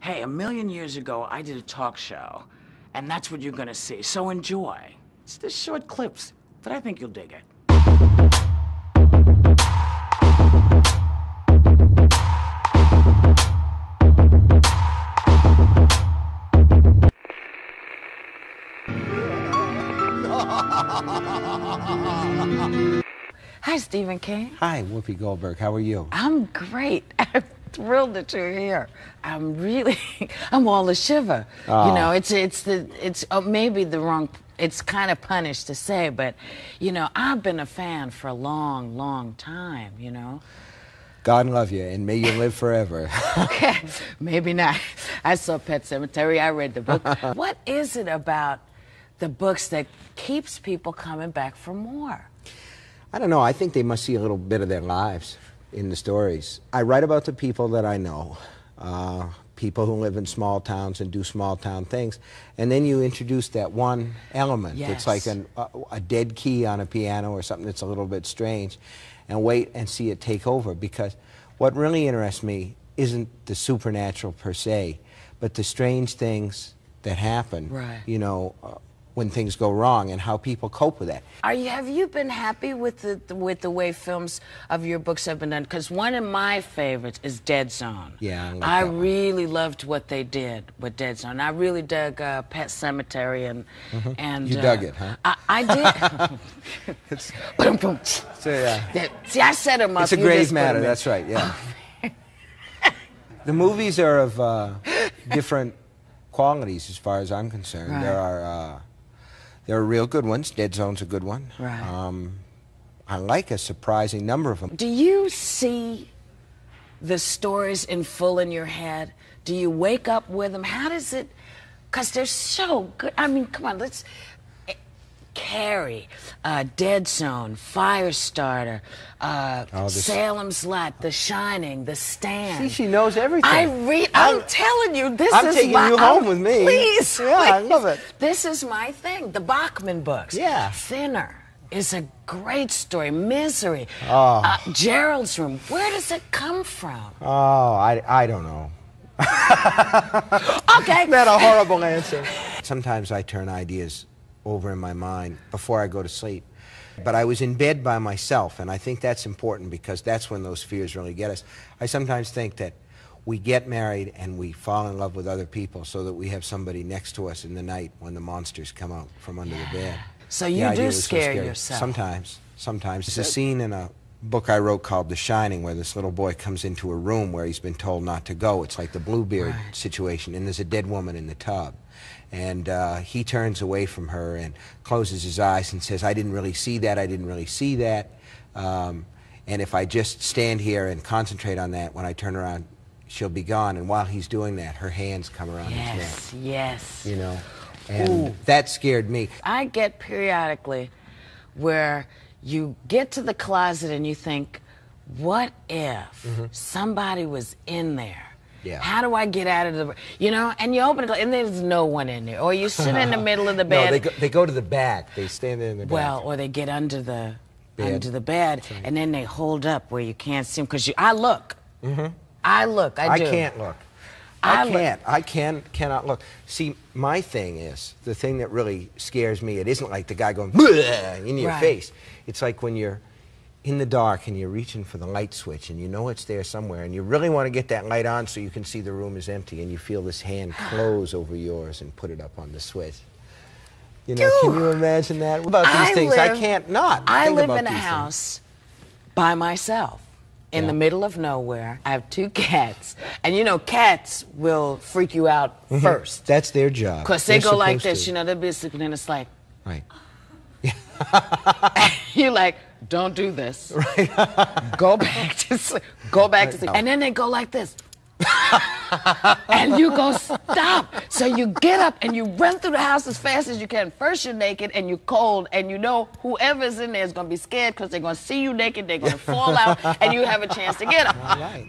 Hey, a million years ago, I did a talk show, and that's what you're gonna see. So enjoy. It's just short clips, but I think you'll dig it. Hi, Stephen King. Hi, Whoopi Goldberg. How are you? I'm great. I'm thrilled that you're here. I'm really, I'm all a shiver. You know, it's it's the it's uh, maybe the wrong. It's kind of punished to say, but you know, I've been a fan for a long, long time. You know. God love you, and may you live forever. Okay, maybe not. I saw Pet Sematary. I read the book. what is it about the books that keeps people coming back for more? I don't know. I think they must see a little bit of their lives in the stories. I write about the people that I know, uh, people who live in small towns and do small town things, and then you introduce that one element that's like Yes. an, a, a dead key on a piano or something that's a little bit strange, and wait and see it take over. Because what really interests me isn't the supernatural per se, but the strange things that happen. Right. You know. Uh, when things go wrong and how people cope with that. Are you, have you been happy with the with the way films of your books have been done? Because one of my favorites is Dead Zone. Yeah, I I really loved what they did with Dead Zone. I really dug uh, Pet Sematary and and Mm-hmm. You uh, dug it, huh? I, I did. Boom. So, yeah. See, I set them up. It's a you grave just put 'em matter, that's right, yeah. the movies are of uh, different qualities as far as I'm concerned. Right. There are uh, there are real good ones. Dead Zone's a good one. Right. Um, I like a surprising number of them. Do you see the stories in full in your head? Do you wake up with them? How does it? Because they're so good. I mean, come on, let's. Carrie, uh, Dead Zone, Firestarter, uh, Oh, Salem's Lot, The Shining, The Stand. See, she knows everything. I read. I'm, I'm- telling you, this is I'm is taking my, you home I'm- with me. Please, Yeah, I love it. This is my thing. The Bachman books. Yeah. Thinner is a great story. Misery. Oh. Uh, Gerald's Room. Where does it come from? Oh, I, I don't know. Okay. That a horrible answer? Sometimes I turn ideas over in my mind before I go to sleep. But I was in bed by myself, and I think that's important because that's when those fears really get us. I sometimes think that we get married and we fall in love with other people so that we have somebody next to us in the night when the monsters come out from under the bed. So you do was so scare yourself. Sometimes, sometimes. There's a scene in a book I wrote called The Shining where this little boy comes into a room where he's been told not to go. It's like the Bluebeard Right. situation, and there's a dead woman in the tub. And uh, he turns away from her and closes his eyes and says, I didn't really see that, I didn't really see that. Um, and if I just stand here and concentrate on that, when I turn around, she'll be gone. And while he's doing that, her hands come around his neck Yes, yes. you know. And Ooh. that scared me. I get periodically where you get to the closet and you think, what if somebody was in there? Mm-hmm. Yeah. How do I get out of the, you know, and you open it and there's no one in there. Or you sit in the middle of the bed. No, they go, they go to the back. They stand there in the back. Well, or they get under the Bed. under the bed, and then they hold up where you can't see them because you. I look. I look. I I can't look. I I, can't. I can cannot look. See, my thing is the thing that really scares me. It isn't like the guy going in your Right. face. It's like when you're in the dark and you're reaching for the light switch and you know it's there somewhere and you really want to get that light on so you can see the room is empty and you feel this hand close over yours and put it up on the switch. You know, can you imagine that? What about these I things? I can't not. I live in a things. house by myself in Yeah. the middle of nowhere. I have two cats, and you know, cats will freak you out mm-hmm. first That's their job. because they. They're go like this. to. You know, they'll be sleeping, and it's like Right. you're like, don't do this. Right. go back to sleep. Go back to sleep, and then they go like this. and you go stop. So you get up and you run through the house as fast as you can. First you're naked and you're cold, and you know whoever's in there is gonna be scared because they're gonna see you naked, they're gonna fall out, and you have a chance to get up. All right.